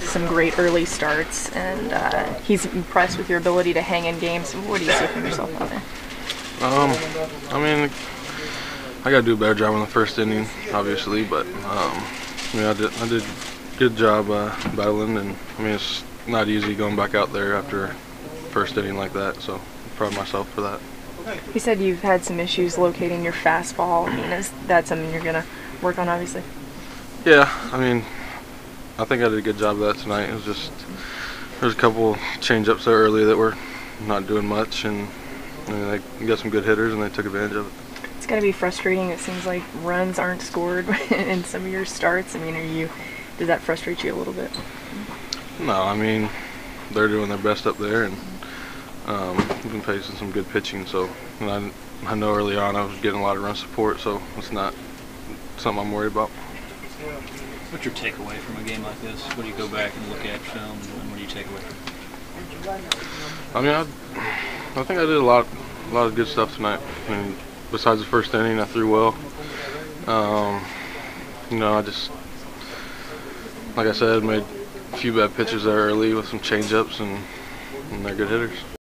some great early starts, and uh, he's impressed with your ability to hang in games. What do you see from yourself out there? Um, I mean, I gotta do a better job in the first inning, obviously, but um, I mean, I did I did good job uh, battling, and I mean, it's not easy going back out there after first inning like that. So, I'm proud of myself for that. You said you've had some issues locating your fastball. I mean, is that something you're gonna work on, obviously? Yeah, I mean, I think I did a good job of that tonight. It was just there's a couple change ups there early that were not doing much, and I they got some good hitters, and they took advantage of it. It's gotta be frustrating. It seems like runs aren't scored in some of your starts. I mean, are you? Does that frustrate you a little bit? No, I mean, they're doing their best up there, and um, we've been facing some good pitching. So, and I, I know early on I was getting a lot of run support, so it's not something I'm worried about. What's your takeaway from a game like this? What do you go back and look at film, and what do you take away? I mean, I, I think I did a lot, a lot of good stuff tonight. I mean, besides the first inning, I threw well. Um, you know, I just, like I said, made a few bad pitches there early with some changeups, and, and they're good hitters.